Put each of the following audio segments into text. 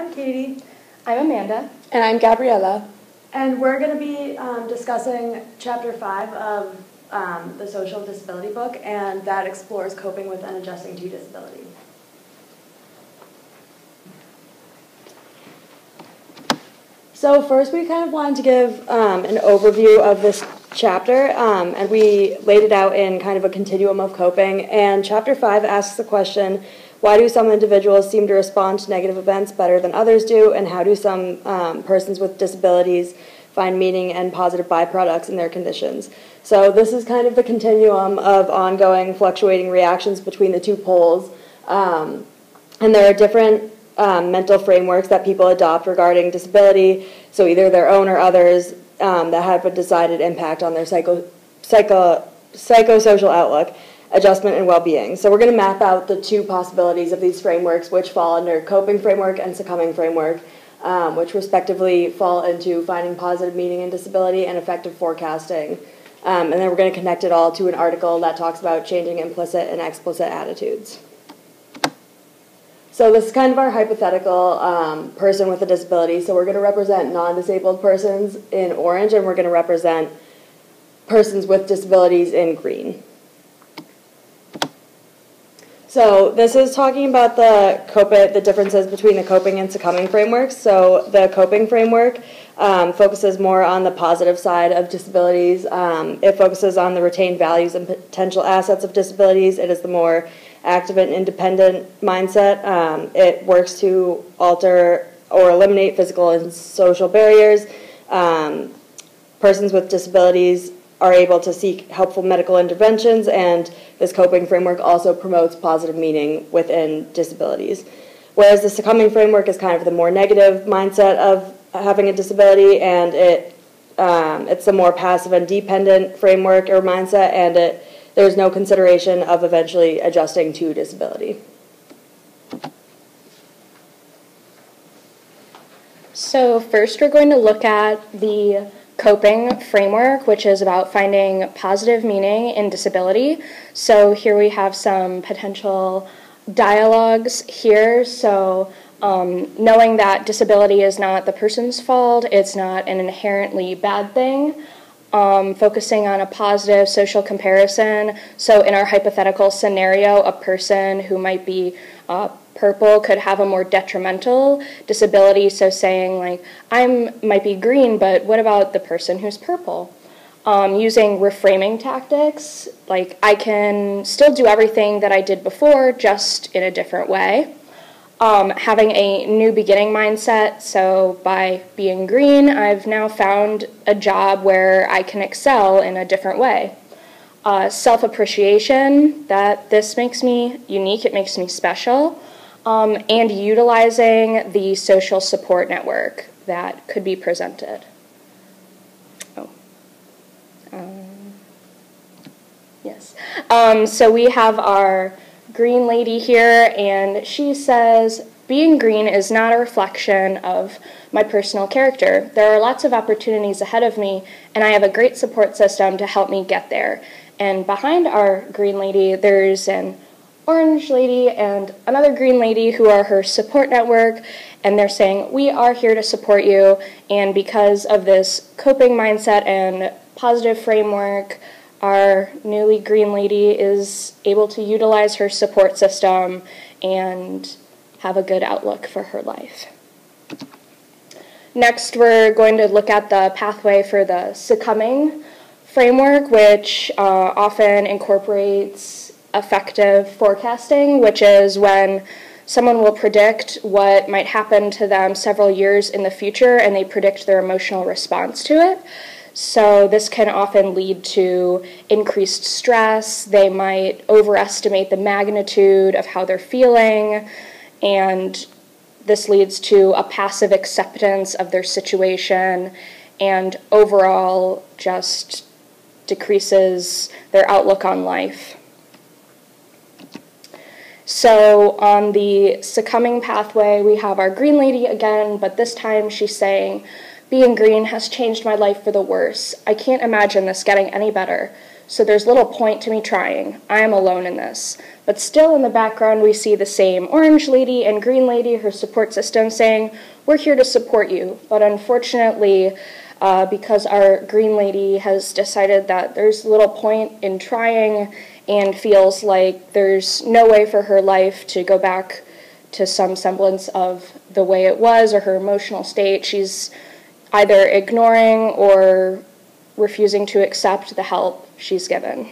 I'm Katie. I'm Amanda. And I'm Gabriella. And we're going to be um, discussing chapter five of um, the social disability book, and that explores coping with and adjusting to disability. So first, we kind of wanted to give um, an overview of this chapter, um, and we laid it out in kind of a continuum of coping. And chapter five asks the question, why do some individuals seem to respond to negative events better than others do, and how do some um, persons with disabilities find meaning and positive byproducts in their conditions? So this is kind of the continuum of ongoing fluctuating reactions between the two poles. Um, and there are different um, mental frameworks that people adopt regarding disability, so either their own or others, um, that have a decided impact on their psycho, psycho, psychosocial outlook, adjustment, and well being. So, we're going to map out the two possibilities of these frameworks, which fall under coping framework and succumbing framework, um, which respectively fall into finding positive meaning in disability and affective forecasting. Um, and then we're going to connect it all to an article that talks about changing implicit and explicit attitudes. So this is kind of our hypothetical um, person with a disability. So we're going to represent non-disabled persons in orange, and we're going to represent persons with disabilities in green. So this is talking about the coping, the differences between the coping and succumbing frameworks. So the coping framework um, focuses more on the positive side of disabilities. Um, it focuses on the retained values and potential assets of disabilities. It is the more active and independent mindset. Um, it works to alter or eliminate physical and social barriers. Um, persons with disabilities are able to seek helpful medical interventions, and this coping framework also promotes positive meaning within disabilities. Whereas the succumbing framework is kind of the more negative mindset of having a disability, and it um, it's a more passive and dependent framework or mindset, and it there's no consideration of eventually adjusting to disability. So, first, we're going to look at the coping framework, which is about finding positive meaning in disability. So, here we have some potential dialogues here. So, um, knowing that disability is not the person's fault, it's not an inherently bad thing um, focusing on a positive social comparison. So, in our hypothetical scenario, a person who might be uh, purple could have a more detrimental disability. So, saying like, I might be green, but what about the person who's purple? Um, using reframing tactics, like I can still do everything that I did before, just in a different way um, having a new beginning mindset. So, by being green, I've now found a job where I can excel in a different way. Uh, Self appreciation, that this makes me unique, it makes me special. Um, and utilizing the social support network that could be presented. Oh. Um, yes. Um, so, we have our green lady here, and she says, Being green is not a reflection of my personal character. There are lots of opportunities ahead of me, and I have a great support system to help me get there. And behind our green lady, there's an orange lady and another green lady who are her support network, and they're saying, We are here to support you, and because of this coping mindset and positive framework, our newly green lady is able to utilize her support system and have a good outlook for her life. Next, we're going to look at the pathway for the succumbing framework, which uh, often incorporates affective forecasting, which is when someone will predict what might happen to them several years in the future and they predict their emotional response to it. So, this can often lead to increased stress. They might overestimate the magnitude of how they're feeling, and this leads to a passive acceptance of their situation and overall just decreases their outlook on life. So, on the succumbing pathway, we have our green lady again, but this time she's saying, being green has changed my life for the worse. I can't imagine this getting any better. so there's little point to me trying. I am alone in this. But still in the background, we see the same orange lady and green lady, her support system, saying, We're here to support you. But unfortunately, uh, because our green lady has decided that there's little point in trying and feels like there's no way for her life to go back to some semblance of the way it was or her emotional state. She's either ignoring or refusing to accept the help she's given.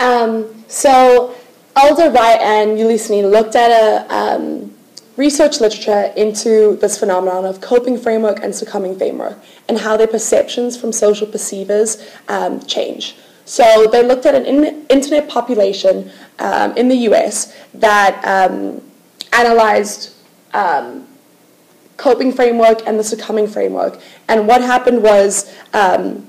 Um, so Elder Wright and Ulyssini looked at a um, research literature into this phenomenon of coping framework and succumbing framework and how their perceptions from social perceivers um, change. So they looked at an in- internet population um, in the US that um, analyzed um, coping framework and the succumbing framework. And what happened was um,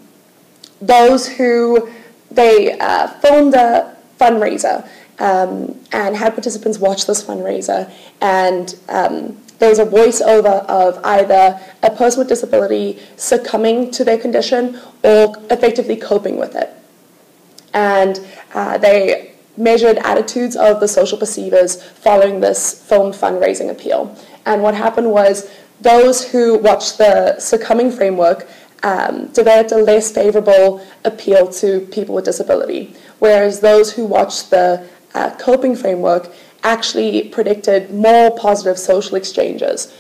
those who they uh, filmed a fundraiser um, and had participants watch this fundraiser. And um, there was a voiceover of either a person with disability succumbing to their condition or effectively coping with it. And uh, they measured attitudes of the social perceivers following this film fundraising appeal. And what happened was those who watched the succumbing framework um, developed a less favorable appeal to people with disability, whereas those who watched the uh, coping framework actually predicted more positive social exchanges.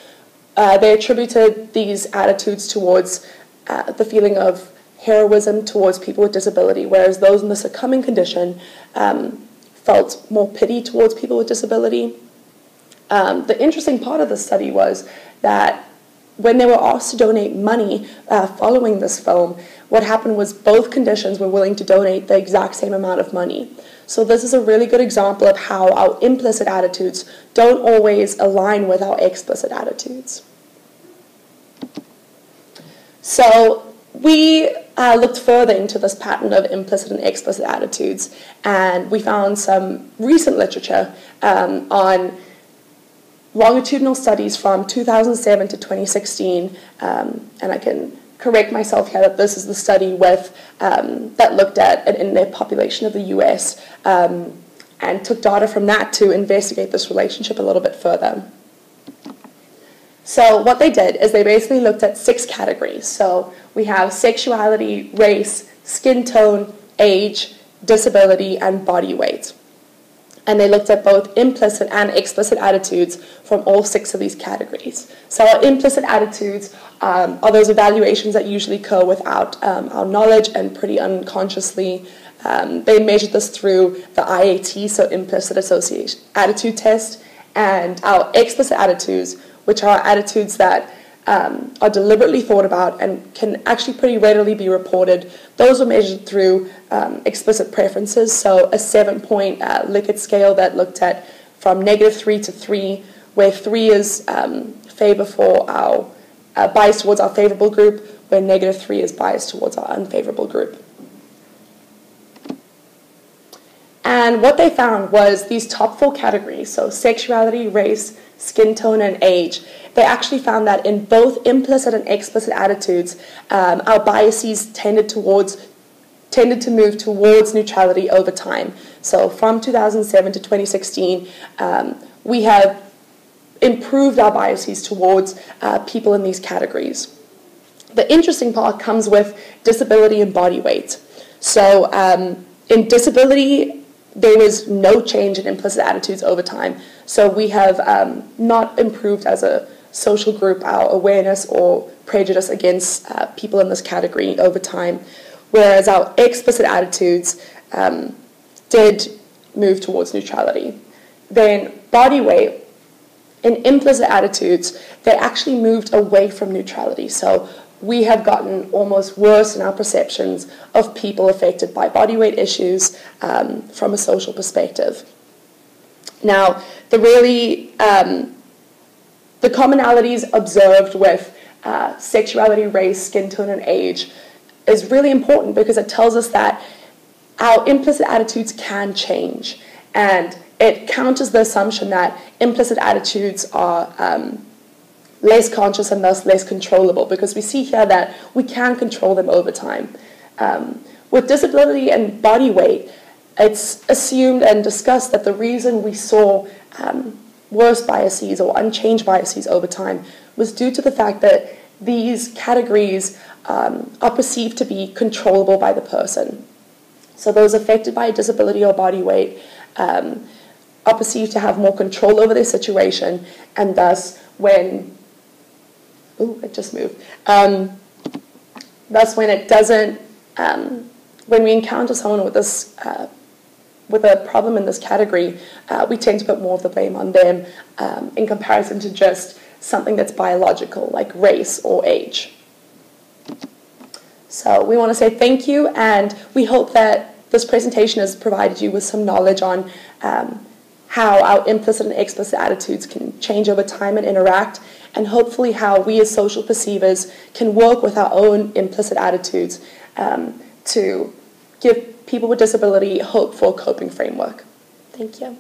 Uh, they attributed these attitudes towards uh, the feeling of heroism towards people with disability, whereas those in the succumbing condition um, felt more pity towards people with disability. Um, the interesting part of the study was that when they were asked to donate money uh, following this film, what happened was both conditions were willing to donate the exact same amount of money. So this is a really good example of how our implicit attitudes don't always align with our explicit attitudes. So we uh, looked further into this pattern of implicit and explicit attitudes, and we found some recent literature um, on longitudinal studies from 2007 to 2016, um, and I can correct myself here that this is the study with um, that looked at an internet population of the US um, and took data from that to investigate this relationship a little bit further. So what they did is they basically looked at six categories. So we have sexuality, race, skin tone, age, disability, and body weight and they looked at both implicit and explicit attitudes from all six of these categories. So our implicit attitudes um, are those evaluations that usually occur without um, our knowledge and pretty unconsciously. Um, they measured this through the IAT, so implicit association attitude test, and our explicit attitudes, which are attitudes that um, are deliberately thought about and can actually pretty readily be reported. Those were measured through um, explicit preferences, so a seven point uh, Likert scale that looked at from negative three to three, where three is um, favor for our uh, bias towards our favorable group, where negative three is biased towards our unfavorable group. And what they found was these top four categories, so sexuality, race, skin tone, and age, they actually found that in both implicit and explicit attitudes, um, our biases tended towards tended to move towards neutrality over time. So from 2007 to 2016, um, we have improved our biases towards uh, people in these categories. The interesting part comes with disability and body weight. So um, in disability, there was no change in implicit attitudes over time. So we have um, not improved as a social group our awareness or prejudice against uh, people in this category over time, whereas our explicit attitudes um, did move towards neutrality. Then body weight, in implicit attitudes, they actually moved away from neutrality. So we have gotten almost worse in our perceptions of people affected by body weight issues um, from a social perspective. Now, the really um, the commonalities observed with uh, sexuality, race, skin tone, and age is really important because it tells us that our implicit attitudes can change. And it counters the assumption that implicit attitudes are um, less conscious and thus less controllable because we see here that we can control them over time. Um, with disability and body weight, it's assumed and discussed that the reason we saw um, worse biases or unchanged biases over time was due to the fact that these categories um, are perceived to be controllable by the person. So those affected by a disability or body weight um, are perceived to have more control over their situation, and thus, when oh, it just moved. Um, thus, when it doesn't, um, when we encounter someone with this. Uh, with a problem in this category, uh, we tend to put more of the blame on them um, in comparison to just something that's biological, like race or age. So we want to say thank you, and we hope that this presentation has provided you with some knowledge on um, how our implicit and explicit attitudes can change over time and interact, and hopefully how we as social perceivers can work with our own implicit attitudes um, to give people with disability hope for coping framework. Thank you.